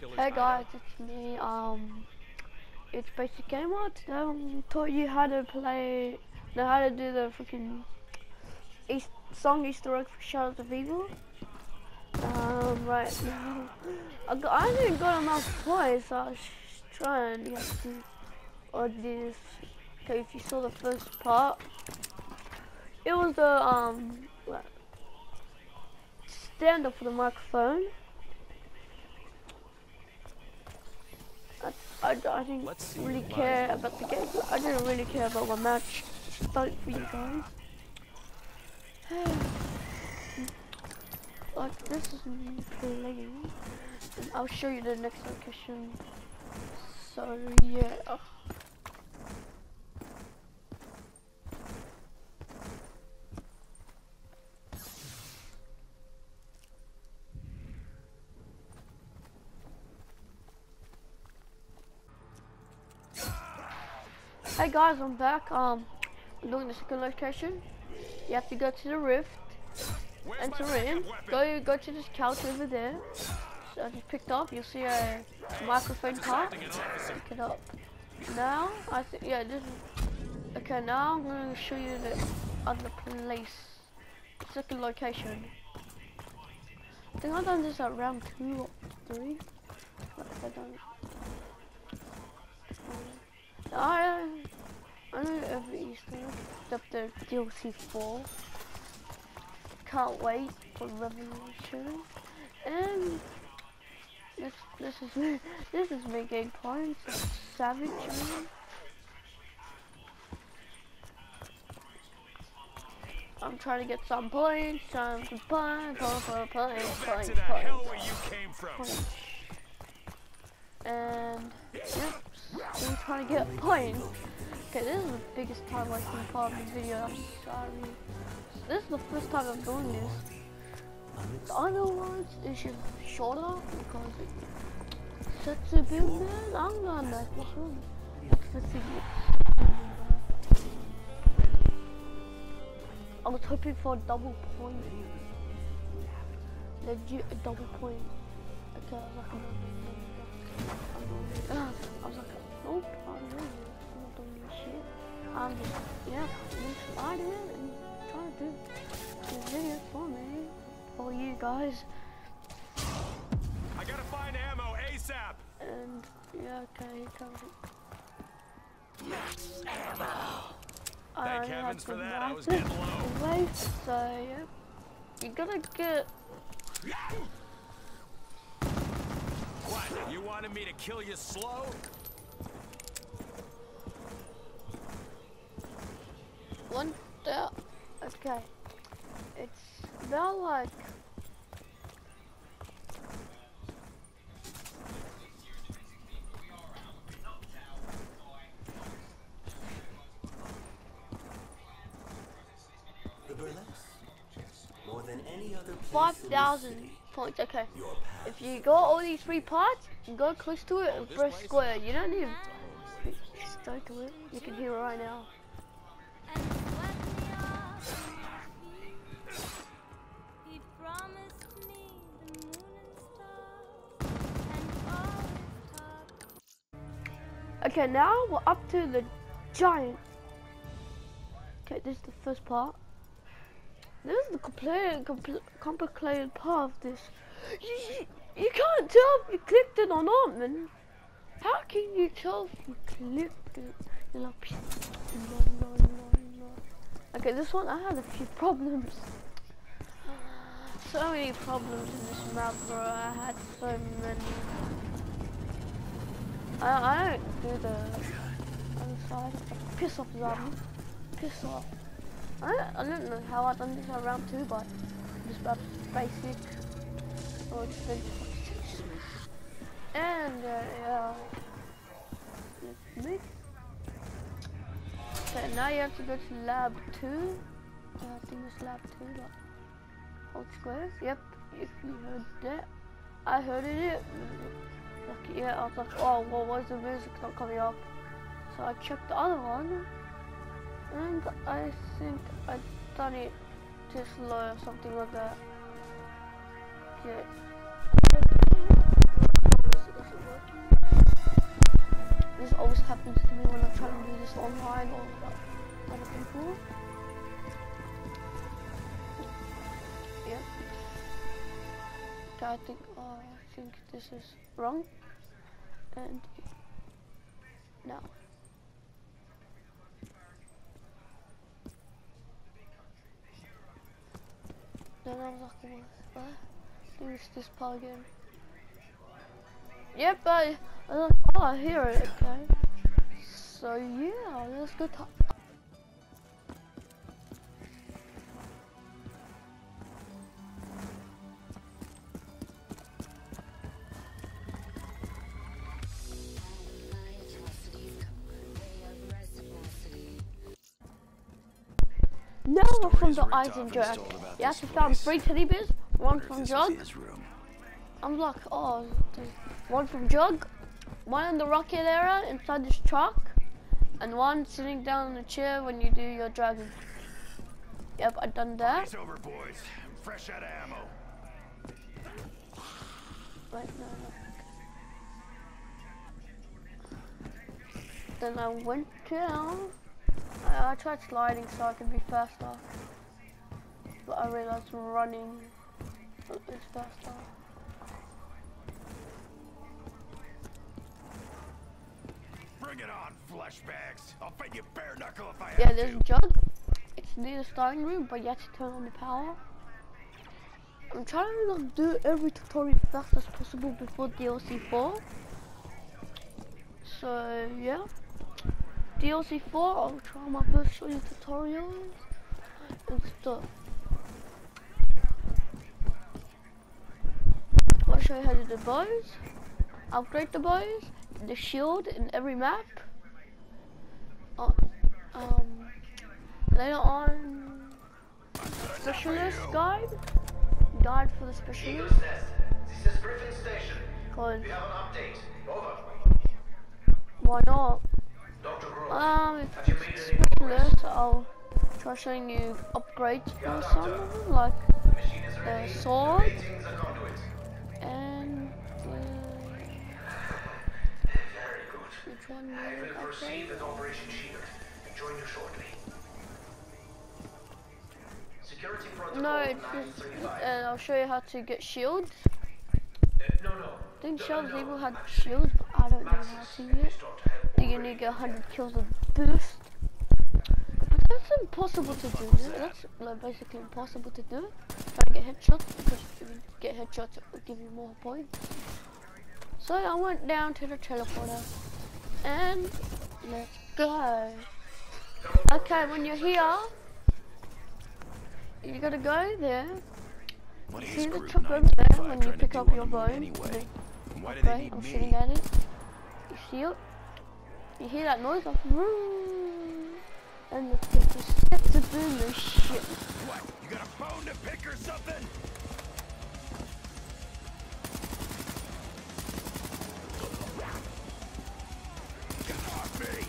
Hey guys, it's me. Um, it's Basic Gamer. Today I'm taught you how to play, know how to do the freaking East song Easter egg for Shadows of Evil. Um, right now, I, got, I didn't got enough points, so I was trying to get to or this. Okay, if you saw the first part, it was the um what, stand up for the microphone. I, I didn't really care about the game. I didn't really care about my match. But for you guys. like this is me playing. And I'll show you the next location. So yeah. Hey guys, I'm back. Um, I'm doing the second location. You have to go to the rift, enter in, go go to this couch over there. So I just picked up. You'll see a microphone part. Pick it up. Now I think yeah this. Is, okay, now I'm going to show you the other place, second location. I think I've done this at round two or three. But I don't. I I know every Easter egg except the DLC 4. Can't wait for Revolution. And this this is me this is me getting points. Savage man. I'm trying to get some points, some points, points, points, points, points, the hell And yep, I'm trying to get a points. Okay, this is the biggest time wasting part of the video. I'm sorry. This is the first time I'm doing this. The other ones is shorter because it's such a big man. I'm not this the thing. I was hoping for a double point. Legit a double point. Okay, I was like, uh, I was like, nope, I'm not, I'm not doing this shit. I'm just, yeah, I'm excited and trying to do this video for me, for you guys. I gotta find ammo ASAP. And yeah, okay, here comes it. I Thank only have heavens for that, I was getting low. waist, so yeah. You gotta get What? You wanted me to kill you slow? one step. Okay. It's about like The burlesque. More than any other place five in the thousand city, points. Okay. If you got all these three parts, you go close to it and press square. You don't need to go to it. You can hear it right now. He promised me the moon and stars and all his talk. Okay, now we're up to the giant. Okay, this is the first part. This is the complete, complete complicated part of this. You, you, can't tell if you clicked it or not, man. How can you tell if you clicked it? No, no, no, no. Okay, this one I had a few problems. So many problems in this map, bro. I had so many. I, I don't do the other side. Piss off, zombie. Piss off. I don't, I don't know how I done this on round two, but just about basic. Or been And uh, yeah. Let's move. Okay, now you have to go to lab two. Yeah, I think it's lab two, but hold squares. Yep, if you heard that. I heard it. Like, yeah, I was like, oh, well, why is the music not coming up? So I checked the other one, and I think I done it too slow or something like that. Okay. This always happens to me when I try to do this online or with other people. Yeah. I think oh, I think this is wrong. And now. Was like, what? Think this part again. Yep, I, I oh, I hear it, okay. So yeah, let's go talk. And stole about You this actually found three teddy bears, one from Jug. I'm like, oh, one from Jug, one in the rocket area inside this truck, and one sitting down in the chair when you do your dragon. Yep, I done that. It's over, boys. I'm fresh out of ammo. Wait, no, no. Then I went down. I, I tried sliding so I could be faster, but I realized running is faster. Bring it on, flesh bags. I'll fight you bare knuckle if I Yeah, have there's to. a jug. It's near the starting room, but you have to turn on the power. I'm trying to like, do every tutorial as fast as possible before DLC 4. So yeah, DLC 4. I'll try my best to show you tutorials and stuff. I'll show you how to do bows, upgrade the bows, the shield in every map. Uh, um, later on, specialist guide, guide for the specialist. This is Griffin Station. Cause We have an update. Over. why not? Um, if it's made any progress? specialist, I'll try showing you upgrades for some of them, like The machine is the ready. sword the and uh, Very good. which one I will will proceed upgrade? with Operation Shield and join you shortly. Security protocol No, it's just, 935. and I'll show you how to get shields. Uh, no, no. I think no, Evil had shields, but I don't know how to in yet. Store to help Do you need to get 100 kills of boost? But that's impossible to do. That's like, basically impossible to do. Try to get headshots because if you get headshots, it will give you more points. So I went down to the teleporter and let's go. Okay, when you're here, you gotta go there. What See the chopper over there when you pick up your bone? Anyway? Why do they Okay, need I'm me? shooting at it. You see it? You hear that noise? Like, "Vroom," and the set to boom and shit. What? You got a bone to pick or something? Get off me!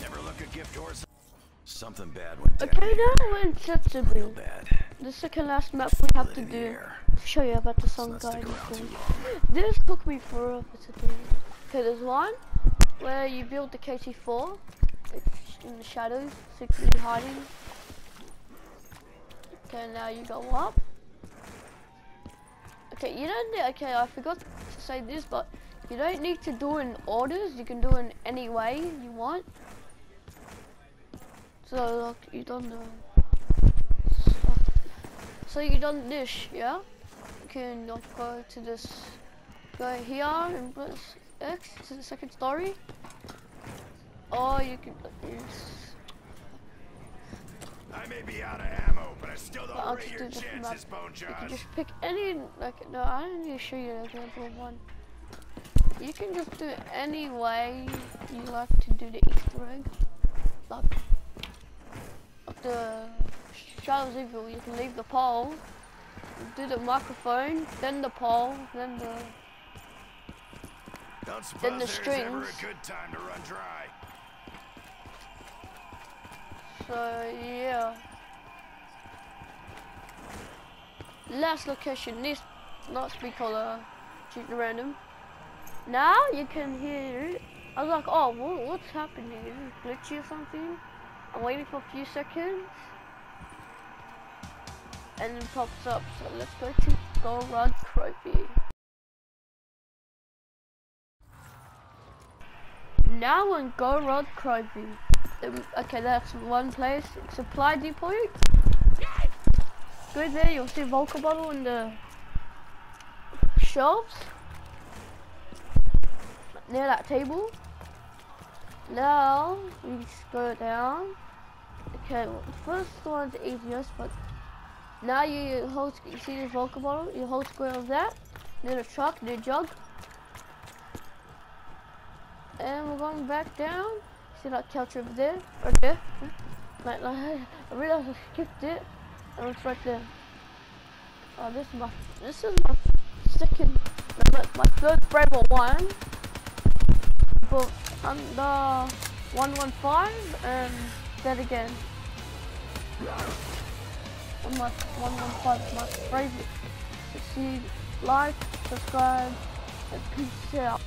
Never look a gift horse. Something bad went. Okay, now we're in Zetsubou. The second last map we have to do. Show you about the sun Let's guide. stick around too thing. long. This took me forever to do. Okay, there's one where you build the KT4. It's in the shadows, secretly hiding. Okay, now you go up. Okay, you don't need, okay, I forgot to say this, but you don't need to do it in orders. You can do it in any way you want. So, like, you done the stuff. So you done this, yeah? You can go to this, go here and press X to the second story. Or you can use, I may be out of ammo, but I still don't I'll rate your chances. Bone you can just pick any, like, no, I don't need to show you an example of one. You can just do it any way you like to do the Easter egg. Like, like the Shadows Evil, you can leave the pole, do the microphone, then the pole, then the then the there's ever a strings. good time to run dry. So yeah. last location needs not to be uh, shooting random. Now you can hear it. I was like, oh, what, what's happening? Is it glitchy or something? I'm waiting for a few seconds. And it pops up, so let's go to Go Rod Trophy. Now in Go Rod Trophy. Um, okay, that's one place. Supply depot. Go there, you'll see Volca bottle in the shelves. Near that table. Now, we just go down. Okay, well, the first one's easiest, but now you hold, you see this Volca bottle, you hold square of that, then a truck, then a jug. And we're going back down. See that couch over there, right there. Hmm? Like, like I realized I skipped it, and it's right there. Oh, this is my, this is my second, my, my third Bravo one. But under 115 and then again. On my 115 my favorite. See, like, subscribe, and peace out.